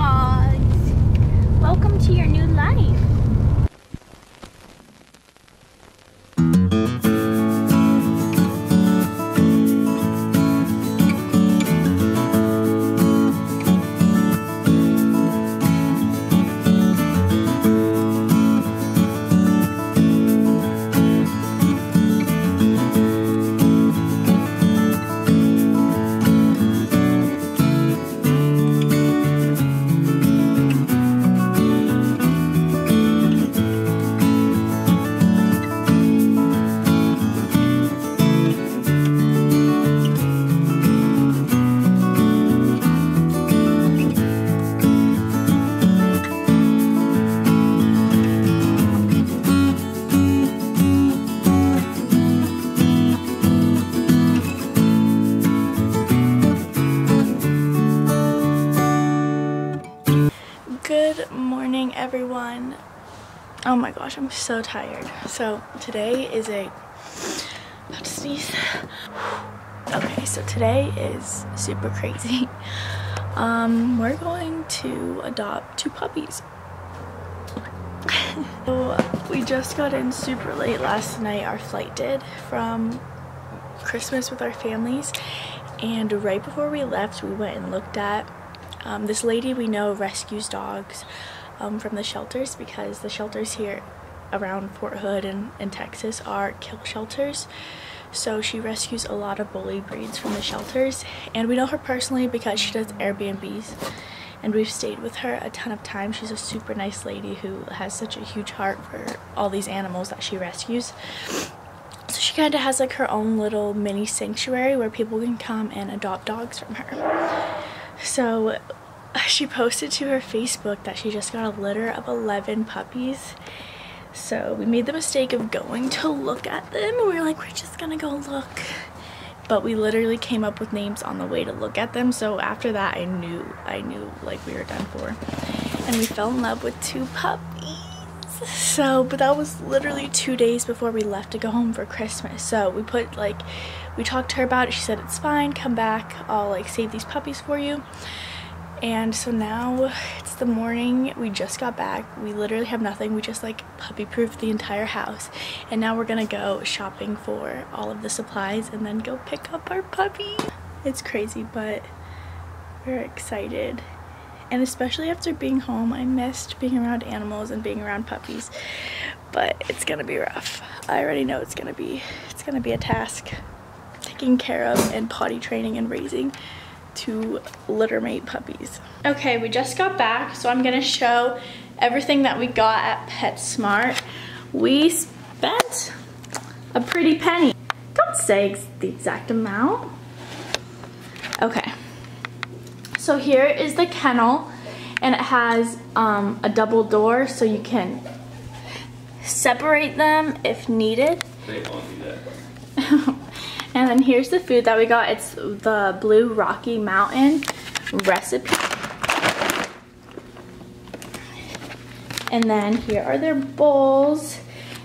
dogs. Welcome to your new life. Oh my gosh, I'm so tired. So today is a about to sneeze. Okay, so today is super crazy. Um, we're going to adopt two puppies. so we just got in super late last night. Our flight did from Christmas with our families, and right before we left, we went and looked at um, this lady we know rescues dogs um, from the shelters because the shelters here around Fort Hood and in Texas are kill shelters. So she rescues a lot of bully breeds from the shelters and we know her personally because she does Airbnbs and we've stayed with her a ton of times. She's a super nice lady who has such a huge heart for all these animals that she rescues. So she kind of has like her own little mini sanctuary where people can come and adopt dogs from her. So she posted to her Facebook that she just got a litter of 11 puppies. So we made the mistake of going to look at them. We were like, we're just gonna go look. But we literally came up with names on the way to look at them. So after that, I knew, I knew like we were done for. And we fell in love with two puppies. So, but that was literally two days before we left to go home for Christmas. So we put like, we talked to her about it. She said, it's fine, come back. I'll like save these puppies for you. And so now it's the morning. We just got back. We literally have nothing. We just like puppy proofed the entire house. And now we're gonna go shopping for all of the supplies and then go pick up our puppy. It's crazy, but we're excited and especially after being home I missed being around animals and being around puppies but it's gonna be rough I already know it's gonna be it's gonna be a task taking care of and potty training and raising two littermate puppies. Okay we just got back so I'm gonna show everything that we got at PetSmart. We spent a pretty penny. Don't say the exact amount. Okay. So here is the kennel and it has um, a double door so you can separate them if needed. They won't do that. and then here's the food that we got. It's the Blue Rocky Mountain recipe. And then here are their bowls.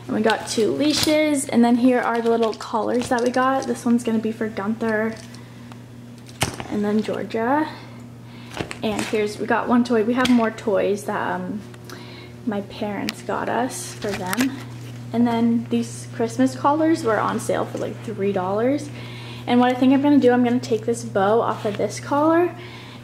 And we got two leashes. And then here are the little collars that we got. This one's gonna be for Gunther and then Georgia. And here's, we got one toy. We have more toys that um, my parents got us for them. And then these Christmas collars were on sale for like $3. And what I think I'm gonna do, I'm gonna take this bow off of this collar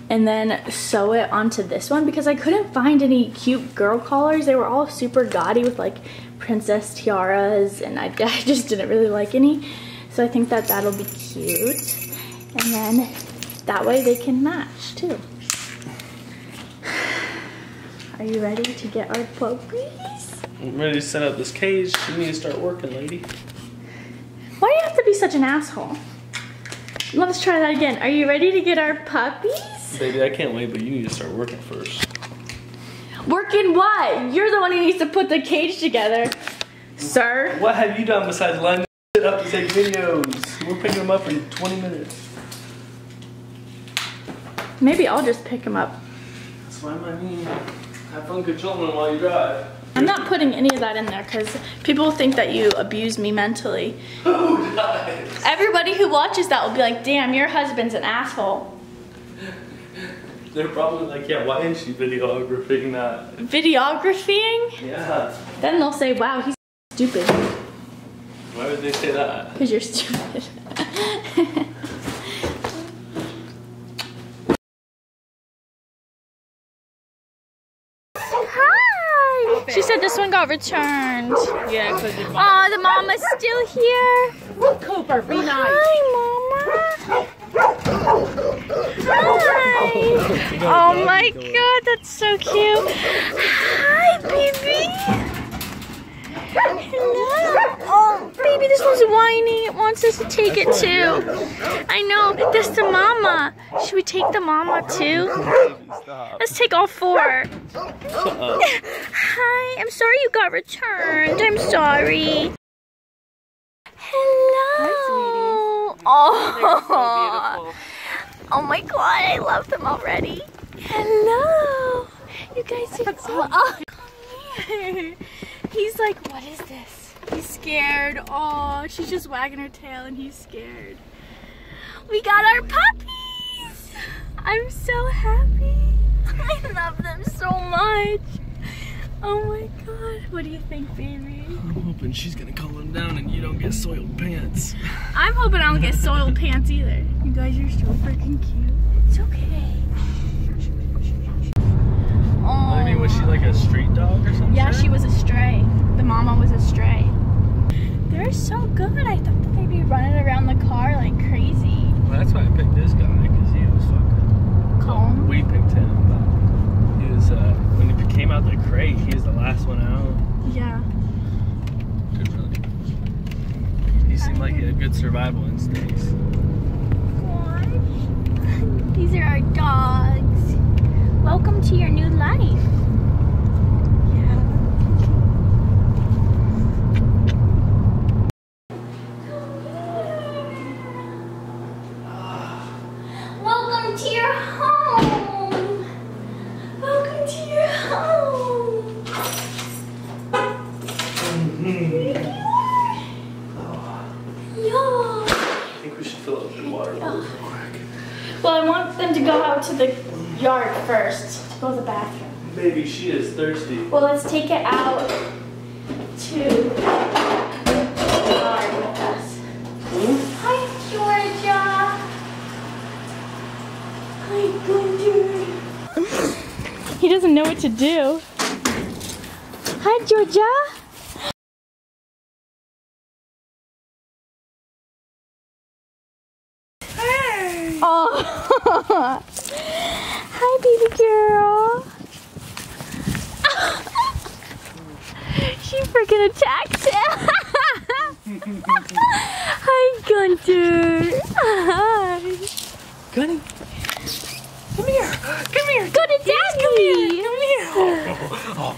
and then sew it onto this one because I couldn't find any cute girl collars. They were all super gaudy with like princess tiaras and I, I just didn't really like any. So I think that that'll be cute. And then that way they can match too. Are you ready to get our puppies? I'm ready to set up this cage. You need to start working, lady. Why do you have to be such an asshole? Let's try that again. Are you ready to get our puppies? Baby, I can't wait, but you need to start working first. Working what? You're the one who needs to put the cage together, sir. What have you done besides line it up to take videos? We're picking them up in 20 minutes. Maybe I'll just pick them up. That's why I mean. Have fun controlling them while you drive. I'm not putting any of that in there because people think that you abuse me mentally. Who does? Everybody who watches that will be like, damn, your husband's an asshole. They're probably like, yeah, why isn't she videographing that? Videographying? Yeah. Then they'll say, wow, he's stupid. Why would they say that? Because you're stupid. Hi! She said this one got returned. Yeah, because it's Oh, the mama's still here. Cooper, be nice. Hi, mama. Hi. Oh my god, that's so cute. Hi, baby. Hello. Oh, baby, this one's whiny. It wants us to take it too. I know. That's the mama. Should we take the mama too? Let's take all four. Hi, I'm sorry you got returned. I'm sorry. Hello. Oh. Oh my god, I love them already. Hello. You guys are so oh, come here. He's like, what is this? He's scared. Oh, she's just wagging her tail and he's scared. We got our puppies. I'm so happy. I love them so much. Oh my god. What do you think, baby? I'm hoping she's gonna calm him down and you don't get soiled pants. I'm hoping I don't get soiled pants either. You guys are so freaking cute. It's okay. Oh. I mean, was she like a street dog or something? Yeah, she was a stray. The mama was a stray. They're so good. I thought that they'd be running around the car like crazy. Well, that's why I picked this guy because he was fucking. Calm. We picked him, but he was uh, when he came out the crate, he was the last one out. Yeah. Good for seemed like a good survival instincts. These are our dogs. Welcome to your new life. Welcome to your home. Welcome to your home. Yeah. I think we should fill up the water real quick. Well, I want them to go out to the yard first to go to the bathroom. Baby, she is thirsty. Well, let's take it out to the yard with us. Hmm? Hi, Georgia. Hi, Gunther. He doesn't know what to do. Hi, Georgia. Oh. Hi, baby girl. she freaking attacked him. Hi, Gunther. Hi. Gunny, come here. Come here. Go to daddy. Come here. Come here. Oh, oh.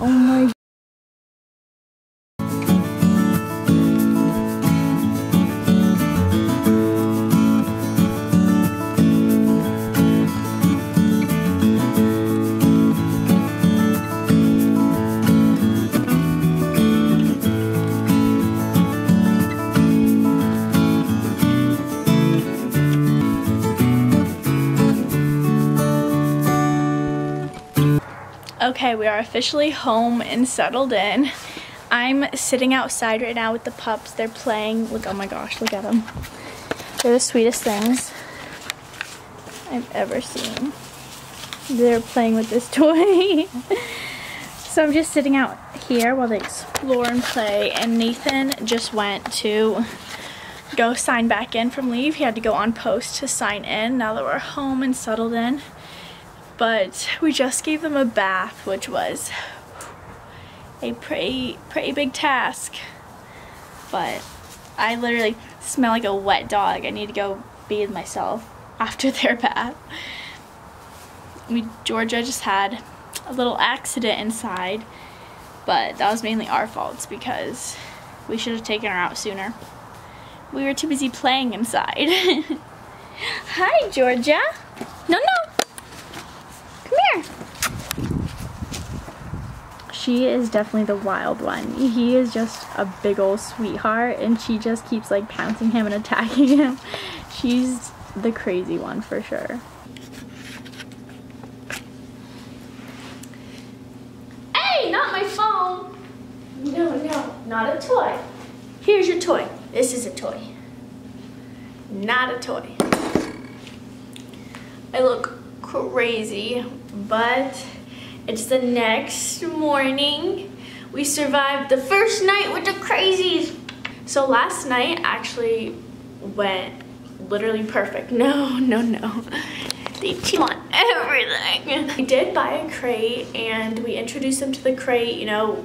oh my Okay, we are officially home and settled in. I'm sitting outside right now with the pups. They're playing. Look, oh my gosh, look at them. They're the sweetest things I've ever seen. They're playing with this toy. so I'm just sitting out here while they explore and play. And Nathan just went to go sign back in from leave. He had to go on post to sign in now that we're home and settled in but we just gave them a bath, which was a pretty, pretty big task. But I literally smell like a wet dog. I need to go bathe myself after their bath. We, Georgia just had a little accident inside, but that was mainly our faults because we should have taken her out sooner. We were too busy playing inside. Hi, Georgia. No, no. Come here. She is definitely the wild one. He is just a big old sweetheart and she just keeps like pouncing him and attacking him. She's the crazy one for sure. Hey, not my phone. No, no, not a toy. Here's your toy. This is a toy. Not a toy. I look crazy, but it's the next morning. We survived the first night with the crazies. So last night actually went literally perfect. No, no, no. They cheat on everything. We did buy a crate and we introduced them to the crate, you know,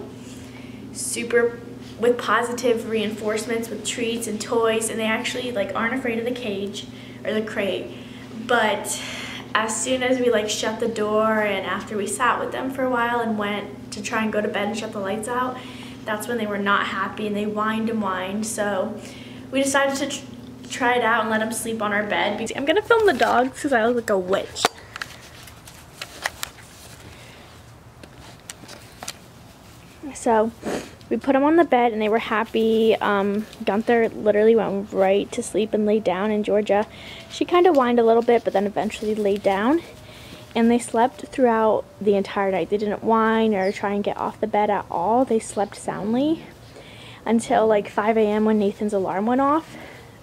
super with positive reinforcements with treats and toys and they actually like aren't afraid of the cage or the crate. But as soon as we like shut the door and after we sat with them for a while and went to try and go to bed and shut the lights out, that's when they were not happy and they whined and whined. So we decided to tr try it out and let them sleep on our bed. Because I'm gonna film the dogs because I look like a witch. So we put them on the bed and they were happy. Um, Gunther literally went right to sleep and laid down. And Georgia, she kind of whined a little bit, but then eventually laid down. And they slept throughout the entire night. They didn't whine or try and get off the bed at all. They slept soundly until like 5 a.m. when Nathan's alarm went off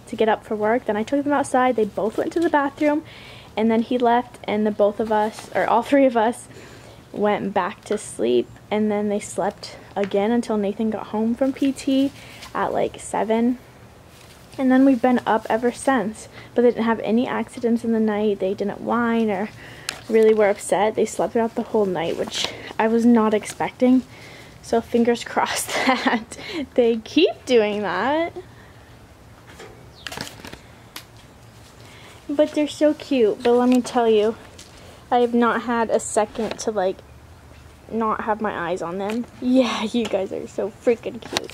to get up for work. Then I took them outside. They both went to the bathroom. And then he left and the both of us, or all three of us, went back to sleep and then they slept again until Nathan got home from PT at like 7 and then we've been up ever since. But they didn't have any accidents in the night. They didn't whine or really were upset. They slept throughout the whole night which I was not expecting. So fingers crossed that they keep doing that. But they're so cute. But let me tell you I have not had a second to like not have my eyes on them. Yeah, you guys are so freaking cute.